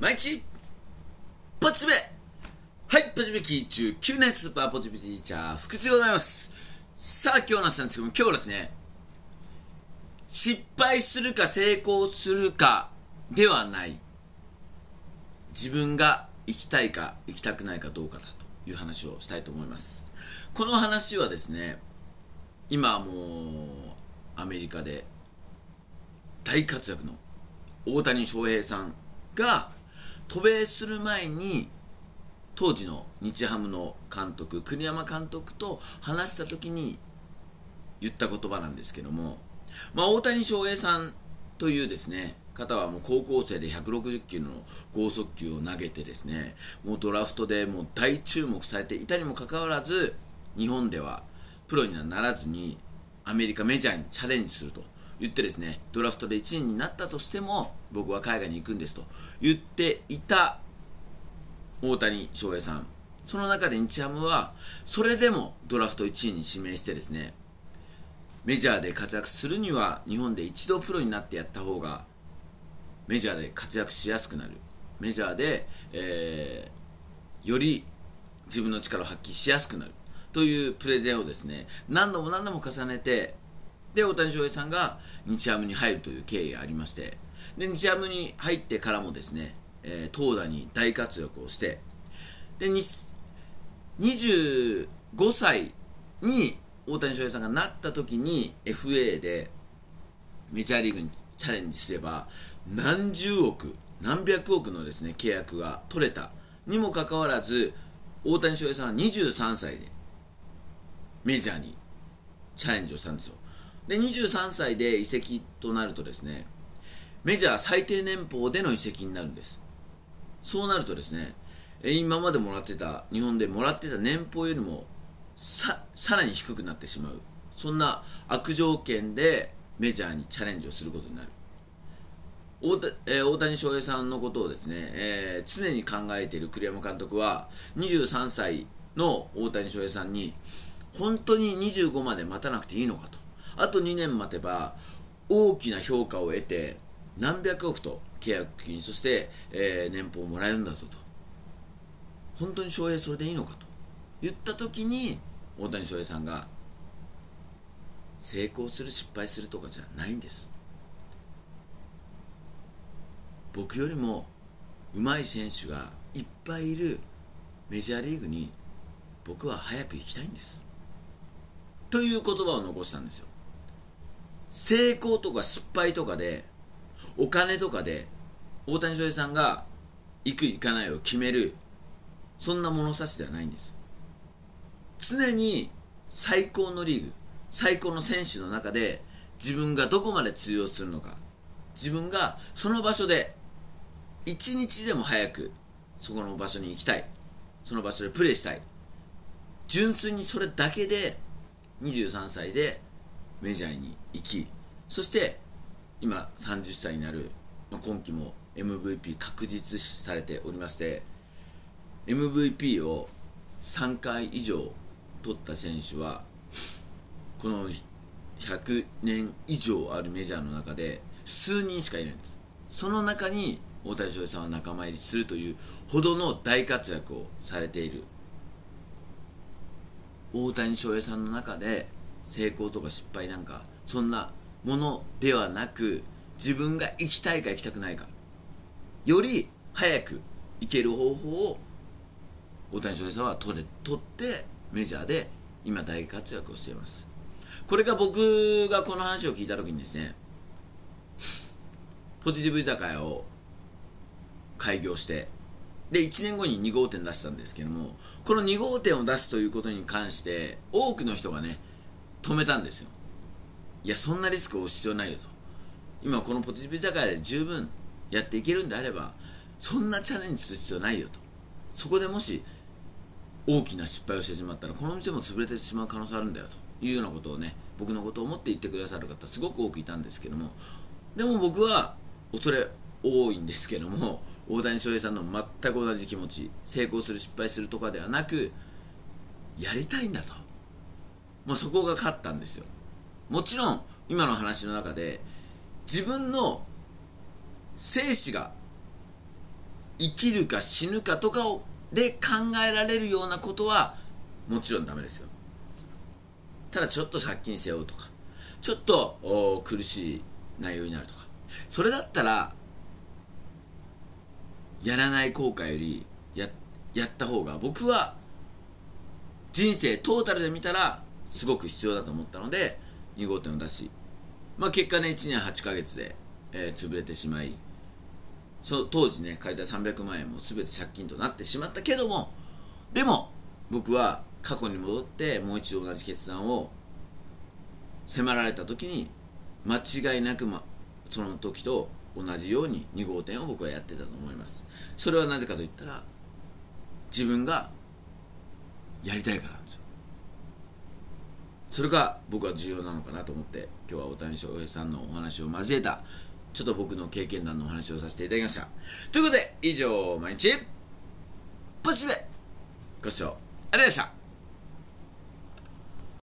毎日ポチベはいポチベキ中9年スーパーポチベティーチャー福地でございます。さあ今日の話なんですけども今日はですね失敗するか成功するかではない。自分が行きたいか行きたくないかどうかだという話をしたいと思います。この話はですね今もうアメリカで大活躍の大谷翔平さんが渡米する前に当時の日ハムの監督栗山監督と話した時に言った言葉なんですけども、まあ、大谷翔平さんというですね方はもう高校生で160キロの剛速球を投げてですねもうドラフトでもう大注目されていたにもかかわらず日本ではプロにはならずにアメリカメジャーにチャレンジすると。言ってですねドラフトで1位になったとしても僕は海外に行くんですと言っていた大谷翔平さん。その中で日ハムはそれでもドラフト1位に指名してですねメジャーで活躍するには日本で一度プロになってやった方がメジャーで活躍しやすくなる。メジャーで、えー、より自分の力を発揮しやすくなる。というプレゼンをですね何度も何度も重ねてで大谷翔平さんが日ハムに入るという経緯がありましてで日ハムに入ってからもですね、えー、投打に大活躍をしてで25歳に大谷翔平さんがなった時に FA でメジャーリーグにチャレンジすれば何十億何百億のですね契約が取れた。にもかかわらず大谷翔平さんは23歳でメジャーにチャレンジをしたんですよ。で23歳で移籍となるとですねメジャー最低年俸での移籍になるんです。そうなるとですね今までもらってた日本でもらってた年俸よりもささらに低くなってしまう。そんな悪条件でメジャーにチャレンジをすることになる。大、えー、大谷翔平さんのことをですね、えー、常に考えている栗山監督は23歳の大谷翔平さんに本当に25まで待たなくていいのかと。あと2年待てば大きな評価を得て何百億と契約金そして、えー、年俸をもらえるんだぞと。本当に翔平それでいいのかと。言った時に大谷翔平さんが成功する失敗するとかじゃないんです。僕よりも上手い選手がいっぱいいるメジャーリーグに僕は早く行きたいんです。という言葉を残したんですよ。成功とか失敗とかでお金とかで大谷翔平さんが行く行かないを決めるそんな物差しではないんです。常に最高のリーグ最高の選手の中で自分がどこまで通用するのか自分がその場所で一日でも早くそこの場所に行きたいその場所でプレーしたい純粋にそれだけで23歳でメジャーに行きそして今30歳になる、まあ、今季も MVP 確実視されておりまして MVP を3回以上取った選手はこの100年以上あるメジャーの中で数人しかいないんです。その中に大谷翔平さんは仲間入りするというほどの大活躍をされている。大谷翔平さんの中で成功とか失敗なんかそんなものではなく自分が行きたいか行きたくないか。より早く行ける方法を大谷翔平さんは取れ取ってメジャーで今大活躍をしています。これが僕がこの話を聞いた時にですねポジティブ居酒屋を開業してで1年後に2号店出したんですけどもこの2号店を出すということに関して多くの人がね止めたんですよ。いやそんなリスクを負う必要ないよと。今このポジティブ居酒屋で十分やっていけるんであればそんなチャレンジする必要ないよと。そこでもし大きな失敗をしてしまったらこの店も潰れてしまう可能性あるんだよと。いうようなことをね僕のことを思って言ってくださる方すごく多くいたんですけども。でも僕は恐れ多いんですけども大谷翔平さんの全く同じ気持ち成功する失敗するとかではなくやりたいんだと、まあ、そこが勝ったんですよ。もちろん今の話の中で自分の生死が生きるか死ぬかとかをで考えられるようなことはもちろんダメですよ。ただちょっと借金背負うとかちょっと苦しい内容になるとかそれだったらやらない後悔よりややった方が僕は人生トータルで見たらすごく必要だと思ったので2号店を出し、まあ、結果ね1年8ヶ月で、えー、潰れてしまいそ当時ね借りた300万円も全て借金となってしまったけどもでも僕は過去に戻ってもう一度同じ決断を迫られた時に間違いなく、ま、その時と同じように2号店を僕はやってたと思います。それはなぜかといったら自分がやりたいからなんですよ。それが僕は重要なのかなと思って今日は大谷翔平さんのお話を交えたちょっと僕の経験談のお話をさせていただきました。ということで以上毎日ポジティブご視聴ありがとうございました。